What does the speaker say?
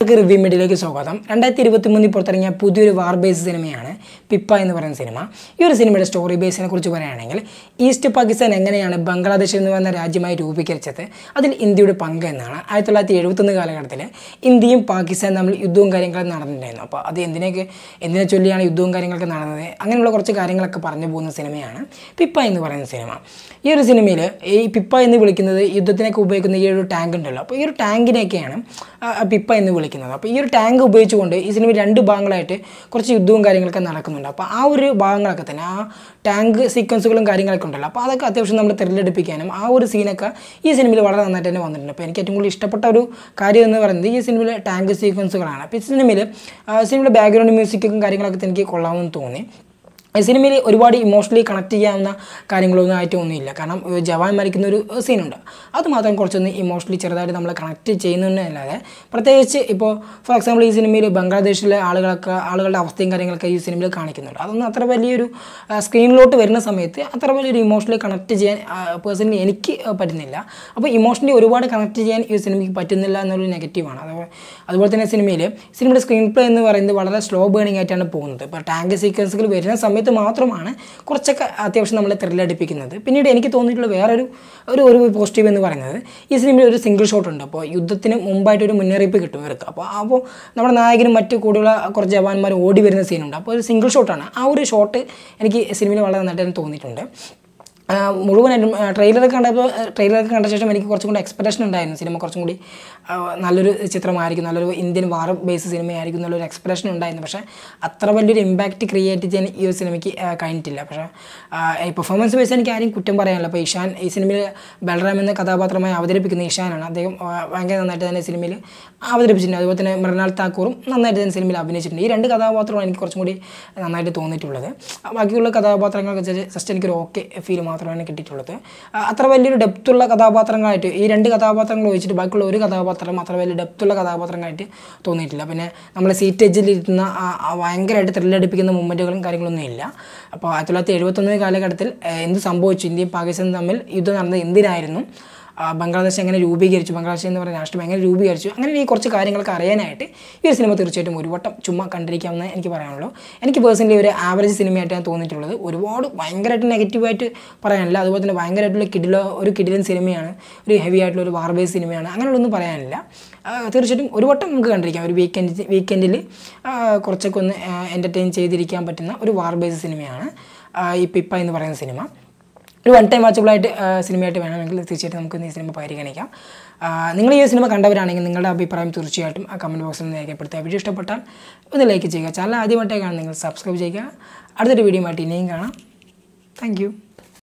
Review മീഡിയയിലേക്ക് സ്വാഗതം. രണ്ടായിരത്തി ഇരുപത്തി മൂന്നിൽ പുറത്തിറങ്ങിയ പുതിയൊരു വാർ ബേസ് സിനിമയാണ് പിപ്പ എന്ന് പറയുന്ന സിനിമ. ഈ ഒരു സിനിമയുടെ സ്റ്റോറി ബേസിനെ കുറിച്ച് പറയുകയാണെങ്കിൽ ഈസ്റ്റ് പാകിസ്ഥാൻ എങ്ങനെയാണ് ബംഗ്ലാദേശ് എന്ന് പറയുന്ന രാജ്യമായി രൂപീകരിച്ചത്? അതിൽ ഇന്ത്യയുടെ പങ്ക് എന്നാണ് ആയിരത്തി തൊള്ളായിരത്തി എഴുപത്തൊന്ന് കാലഘട്ടത്തിൽ ഇന്ത്യയും പാകിസ്ഥാൻ തമ്മിൽ യുദ്ധവും കാര്യങ്ങളും നടന്നിട്ടുണ്ടായിരുന്നു. അപ്പോൾ അത് എന്തിനൊക്കെ എന്തിനെ ചൊല്ലിയാണ് യുദ്ധവും കാര്യങ്ങളൊക്കെ നടന്നത്? അങ്ങനെയുള്ള കുറച്ച് കാര്യങ്ങളൊക്കെ പറഞ്ഞു പോകുന്ന സിനിമയാണ് പിപ്പ എന്ന് പറയുന്ന സിനിമ. ഈ ഒരു സിനിമയിൽ ഈ പിപ്പ എന്ന് വിളിക്കുന്നത് യുദ്ധത്തിനൊക്കെ ഉപയോഗിക്കുന്ന ഈ ഒരു ടാങ്ക് ഉണ്ടല്ലോ. അപ്പോൾ ഈ ഒരു ടാങ്കിനെയൊക്കെയാണ് പിപ്പ എന്ന് വിളിക്കുന്നത്. അപ്പോൾ ഈ ഒരു ടാങ്ക് ഉപയോഗിച്ചുകൊണ്ട് ഈ സിനിമ രണ്ട് ഭാഗങ്ങളായിട്ട് കുറച്ച് യുദ്ധവും കാര്യങ്ങളൊക്കെ നടക്കുന്നുണ്ട്. അപ്പോൾ ആ ഒരു ഭാഗങ്ങളൊക്കെ തന്നെ ആ ടാങ്ക് സീക്വൻസുകളും കാര്യങ്ങളൊക്കെ ഉണ്ടല്ലോ. അപ്പോൾ അതൊക്കെ അത്യാവശ്യം നമ്മൾ തിരഞ്ഞെടുപ്പിക്കാനും ആ ഒരു സീനൊക്കെ ഈ സിനിമയിൽ വളരെ നന്നായിട്ട് തന്നെ വന്നിട്ടുണ്ട്. അപ്പോൾ എനിക്ക് ഏറ്റവും കൂടുതൽ ഇഷ്ടപ്പെട്ട ഒരു കാര്യം എന്ന് പറയുന്നത് ഈ സിനിമയിലെ ടാങ്ക് സീക്വൻസുകളാണ് അപ്പോൾ ഈ സിനിമയിൽ സിനിമയുടെ ബാക്ക്ഗ്രൗണ്ട് മ്യൂസിക്കും കാര്യങ്ങളൊക്കെ എനിക്ക് കൊള്ളാമെന്ന് തോന്നി. സിനിമയിൽ ഒരുപാട് ഇമോഷണലി കണക്ട് ചെയ്യാവുന്ന കാര്യങ്ങളൊന്നും ആയിട്ട് ഒന്നുമില്ല. കാരണം ജവാൻ മരിക്കുന്ന ഒരു സീനുണ്ട് അത് മാത്രം കുറച്ചൊന്ന് ഇമോഷണലി ചെറുതായിട്ട് നമ്മൾ കണക്ട് ചെയ്യുന്നതല്ലാതെ പ്രത്യേകിച്ച് ഇപ്പോൾ ഫോർ എക്സാമ്പിൾ ഈ സിനിമയിൽ ബംഗ്ലാദേശിലെ ആളുകളൊക്കെ ആളുകളുടെ അവസ്ഥയും കാര്യങ്ങളൊക്കെ ഈ സിനിമയിൽ കാണിക്കുന്നുണ്ട്. അതൊന്നും അത്ര വലിയൊരു സ്ക്രീനിലോട്ട് വരുന്ന സമയത്ത് അത്ര വലിയൊരു ഇമോഷണലി കണക്ട് ചെയ്യാൻ പേഴ്സണലി എനിക്ക് പറ്റുന്നില്ല. അപ്പോൾ ഇമോഷണലി ഒരുപാട് കണക്ട് ചെയ്യാൻ ഈ സിനിമയ്ക്ക് പറ്റുന്നില്ല എന്നൊരു നെഗറ്റീവാണ് അതുപോലെ അതുപോലെ തന്നെ സിനിമയിൽ സിനിമയുടെ സ്ക്രീൻ പ്ലേ എന്ന് പറയുന്നത് വളരെ സ്ലോ ബേണിംഗ് ആയിട്ടാണ് പോകുന്നത്. ഇപ്പോൾ ടാങ്ക് സീക്വൻസുകൾ വരുന്ന സമയത്ത് മാത്രമാണ് കുറച്ചൊക്കെ അത്യാവശ്യം നമ്മളെ ത്രില്ലടിപ്പിക്കുന്നത്. പിന്നീട് എനിക്ക് തോന്നിയിട്ടുള്ള വേറൊരു ഒരു ഒരു പോസിറ്റീവ് എന്ന് പറയുന്നത് ഈ സിനിമയിൽ ഒരു സിംഗിൾ ഷോട്ട് ഉണ്ട്. അപ്പോൾ യുദ്ധത്തിന് മുമ്പായിട്ട് ഒരു മുന്നറിയിപ്പ് കിട്ടും ഇവർക്ക് അപ്പോൾ അപ്പോൾ നമ്മുടെ നായകനും മറ്റു കൂടുതലുള്ള കുറച്ച് ജവാന്മാർ ഓടി വരുന്ന സീനുണ്ട് അപ്പോൾ ഒരു സിംഗിൾ ഷോട്ടാണ് ആ ഒരു ഷോട്ട് എനിക്ക് സിനിമയിൽ വളരെ നന്നായിട്ട് തന്നെ തോന്നിയിട്ടുണ്ട്. മുഴുവനായിട്ടും ട്രെയിലറൊക്കെ കണ്ടപ്പോൾ ട്രെയിലറൊക്കെ കണ്ട ശേഷം എനിക്ക് കുറച്ചും കൂടി എക്സ്പെക്ടേഷൻ ഉണ്ടായിരുന്നു സിനിമ കുറച്ചും കൂടി നല്ലൊരു ചിത്രമായിരിക്കും നല്ലൊരു ഇന്ത്യൻ വാർ ബേസ് സിനിമയായിരിക്കും എന്നുള്ളൊരു എക്സ്പെക്ടേഷൻ ഉണ്ടായിരുന്നു. പക്ഷേ അത്ര വലിയൊരു ഇമ്പാക്റ്റ് ക്രിയേറ്റ് ചെയ്യാൻ ഈ ഒരു സിനിമയ്ക്ക് കഴിഞ്ഞിട്ടില്ല. പക്ഷേ ഈ പെർഫോമൻസ് ബേസ് എനിക്ക് ആരും കുറ്റം പറയാനില്ല. അപ്പോൾ ഇഷാൻ ഈ സിനിമയിൽ ബൽറാം എന്ന കഥാപാത്രമായി അവതരിപ്പിക്കുന്ന ഇഷാനാണ് അദ്ദേഹം ഭയങ്കര നന്നായിട്ട് തന്നെ സിനിമയിൽ അവതരിപ്പിച്ചിട്ടുണ്ട്. അതുപോലെ തന്നെ മൃണാൾ താക്കൂറും നന്നായിട്ട് തന്നെ സിനിമയിൽ അഭിനയിച്ചിട്ടുണ്ട്. ഈ രണ്ട് കഥാപാത്രമാണ് എനിക്ക് കുറച്ചും കൂടി നന്നായിട്ട് തോന്നിയിട്ടുള്ളത്. ബാക്കിയുള്ള കഥാപാത്രങ്ങളൊക്കെ ജസ്റ്റ് എനിക്കൊരു ഓക്കെ ഫീൽ മാത്രമാണ് കിട്ടിയിട്ടുള്ളത്. അത്ര വലിയൊരു ഡെപ്തുള്ള കഥാപാത്രങ്ങളായിട്ട് ഈ രണ്ട് കഥാപാത്രങ്ങൾ ഒഴിച്ചിട്ട് ബാക്കിയുള്ള ഒരു കഥാപാത്രം അത്ര വലിയ ഡെപ്തുള്ള കഥാപാത്രങ്ങളായിട്ട് തോന്നിയിട്ടില്ല. പിന്നെ നമ്മൾ സീറ്റ് ആ ഭയങ്കരമായിട്ട് ത്രില്ലടിപ്പിക്കുന്ന മൂമെന്റുകളും കാര്യങ്ങളൊന്നും ഇല്ല. അപ്പോൾ ആയിരത്തി തൊള്ളായിരത്തി എഴുപത്തൊന്ന് കാലഘട്ടത്തിൽ എന്ത് സംഭവിച്ചു? ഇന്ത്യയും പാകിസ്ഥാനും തമ്മിൽ യുദ്ധം നടന്നത് എന്തിനായിരുന്നു? ബംഗ്ലാദേശ് എങ്ങനെ രൂപീകരിച്ചു ബംഗ്ലാദേശ് എന്ന് പറയുന്ന രാഷ്ട്രം എങ്ങനെ രൂപീകരിച്ചു അങ്ങനെ ഈ കുറച്ച് കാര്യങ്ങളൊക്കെ അറിയാനായിട്ട് ഈ ഒരു സിനിമ തീർച്ചയായിട്ടും ഒരു വട്ടം ചുമ്മാ കണ്ടിരിക്കാമെന്ന് എനിക്ക് പറയാനുള്ളൂ. എനിക്ക് പേഴ്സണലി ഒരു ആവറേജ് സിനിമയായിട്ടാണ് തോന്നിയിട്ടുള്ളത് ഒരുപാട് ഭയങ്കരമായിട്ട് നെഗറ്റീവായിട്ട് പറയാനില്ല. അതുപോലെ തന്നെ ഭയങ്കരമായിട്ടുള്ള കിഡിലോ ഒരു കിഡിലൻ സിനിമയാണ് ഒരു ഹെവി ആയിട്ടുള്ള ഒരു വാർബേസ് സിനിമയാണ് അങ്ങനെയുള്ളൊന്നും പറയാനില്ല. തീർച്ചയായിട്ടും ഒരു വട്ടം നമുക്ക് കണ്ടിരിക്കാം. ഒരു വീക്കെൻഡ് വീക്കെൻഡിൽ കുറച്ചൊക്കെ ഒന്ന് എന്റർടൈൻ ചെയ്തിരിക്കാൻ പറ്റുന്ന ഒരു വാർബേസ് സിനിമയാണ് ഈ പിപ്പ എന്ന് പറയുന്ന സിനിമ ഒരു വൺ ടൈം വാച്ചബിളായിട്ട് സിനിമയായിട്ട് വേണമെങ്കിൽ തീർച്ചയായിട്ടും നമുക്ക് ഈ സിനിമ പരിഗണിക്കാം. നിങ്ങൾ ഈ സിനിമ കണ്ടവരാണെങ്കിൽ നിങ്ങളുടെ അഭിപ്രായം തീർച്ചയായിട്ടും ആ കമന്റ് ബോക്സിൽ നിന്ന് രേഖപ്പെടുത്തുക. വീഡിയോ ഇഷ്ടപ്പെട്ടാൽ ഒന്ന് ലൈക്ക് ചെയ്യുക. ചാനൽ ആദ്യമായിട്ടേക്കാണ് നിങ്ങൾ സബ്സ്ക്രൈബ് ചെയ്യുക. അടുത്തൊരു വീഡിയോ ആയിട്ട് ഇനിയും കാണാം. താങ്ക്